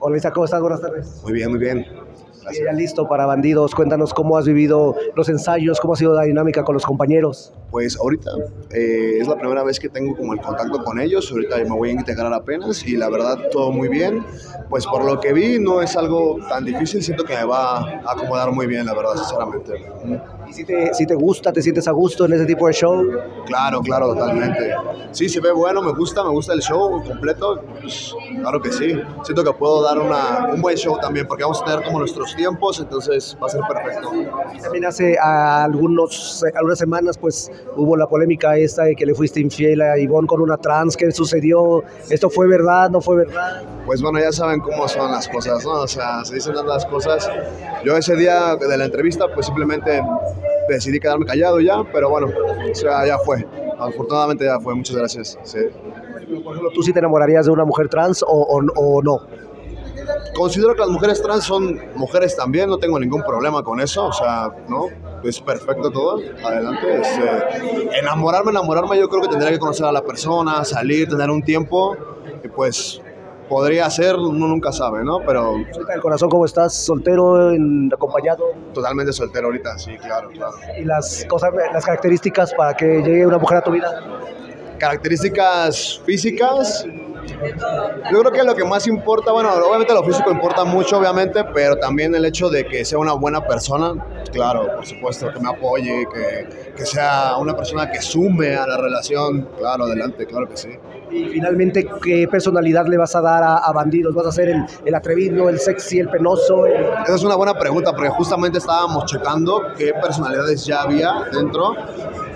Hola Isa, ¿cómo estás? Buenas tardes. Muy bien, muy bien. Gracias. Ya listo para Bandidos. Cuéntanos cómo has vivido los ensayos, cómo ha sido la dinámica con los compañeros. Pues ahorita eh, es la primera vez que tengo como el contacto con ellos. Ahorita me voy a integrar apenas y la verdad todo muy bien. Pues por lo que vi no es algo tan difícil. Siento que me va a acomodar muy bien, la verdad, sinceramente. ¿Y si te, si te gusta, te sientes a gusto en ese tipo de show? Claro, claro, totalmente. Sí, se ve bueno, me gusta, me gusta el show completo. Pues, claro que sí. Siento que puedo dar una, un buen show también porque vamos a tener como nuestros tiempos, entonces va a ser perfecto. También hace algunos, algunas semanas pues hubo la polémica esta de que le fuiste infiel a Ivonne con una trans, ¿qué sucedió? ¿Esto fue verdad, no fue verdad? Pues bueno, ya saben cómo son las cosas, ¿no? O sea, se dicen las cosas. Yo ese día de la entrevista pues simplemente decidí quedarme callado ya, pero bueno, o sea, ya fue. Afortunadamente ya fue, muchas gracias. Sí. ¿tú sí te enamorarías de una mujer trans o, o, o no? Considero que las mujeres trans son mujeres también, no tengo ningún problema con eso, o sea, ¿no? Es perfecto todo, adelante. Este, enamorarme, enamorarme, yo creo que tendría que conocer a la persona, salir, tener un tiempo, y pues podría ser, uno nunca sabe, ¿no? Pero... ¿El corazón cómo estás? ¿Soltero, acompañado? Totalmente soltero ahorita, sí, claro, claro. ¿Y las cosas, las características para que llegue una mujer a tu vida? Características físicas, yo creo que lo que más importa, bueno, obviamente lo físico importa mucho, obviamente, pero también el hecho de que sea una buena persona, claro, por supuesto, que me apoye, que, que sea una persona que sume a la relación, claro, adelante, claro que sí. Y finalmente, ¿qué personalidad le vas a dar a, a Bandidos? ¿Vas a ser el, el, atrevido, el sexy, el penoso? El... Esa es una buena pregunta, porque justamente estábamos checando qué personalidades ya había dentro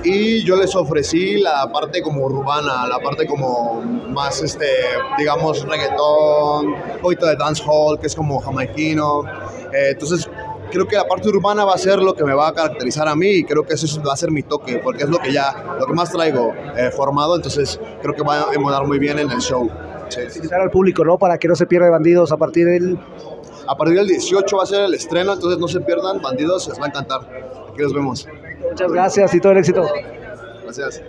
y yo les ofrecí la parte como urbana, la parte como más, este, digamos, reggaetón, un poquito de dancehall, que es como jamaiquino. Eh, entonces, creo que la parte urbana va a ser lo que me va a caracterizar a mí y creo que eso va a ser mi toque, porque es lo que ya, lo que más traigo eh, formado, entonces creo que va a emocionar muy bien en el show. Sí. Invitar al público, ¿no? Para que no se pierda Bandidos a partir del... A partir del 18 va a ser el estreno, entonces no se pierdan, Bandidos, les va a encantar. Aquí los vemos. Muchas gracias y todo el éxito. Gracias.